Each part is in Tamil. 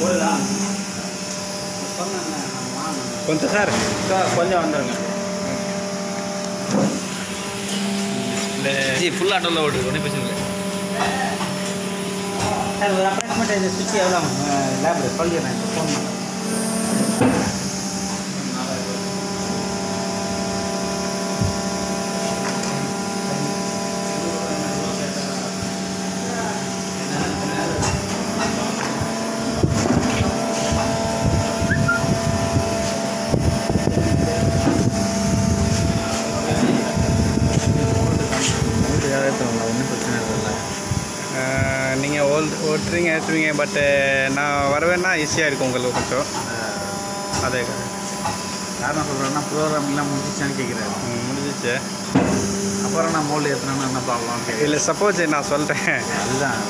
போடுதா? கொஞ்சம் சார் சார் கொஞ்சம் வந்துடுங்க ஜி ஃபுல் ஆட்டோவில் ஓடு ஒன்றும் பிரச்சனை இல்லை. சார் ஒரு அப்பாயின்மெண்ட் இந்த சுவிட்ச் எவ்வளோ லேபு சொல்லிடுறேன் ஃபோன் பண்ணுறேன் ஓட்டுறீங்க ஏற்றுவீங்க பட்டு நான் வரவேன்னா ஈஸியாக இருக்கும் உங்களுக்கு கொஞ்சம். அதே. காரணம் சொல்கிறேன்னா ப்ரோக்ராம் எல்லாம் முடிஞ்சிச்சான்னு கேட்குறாரு ம், முடிஞ்சிச்சு அப்புறம் நான் மோல்டு ஏற்றினா என்ன ப்ராப்ளம் கேட்குறேன் இல்லை சப்போஸ் நான் சொல்கிறேன் அதுதான்.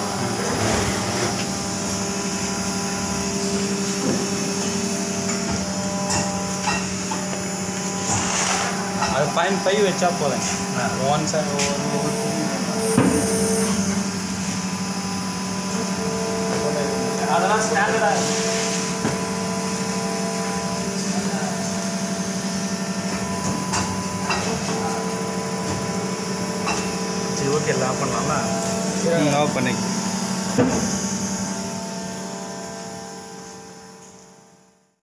அது பாயிண்ட் ஃபைவ் வச்சா போதும். ஒன் சார் அதெல்லாம் ஸ்டாண்டர்டாக சரி ஓகே எல்லாம் பண்ணலாமா ஆஃப் பண்ணி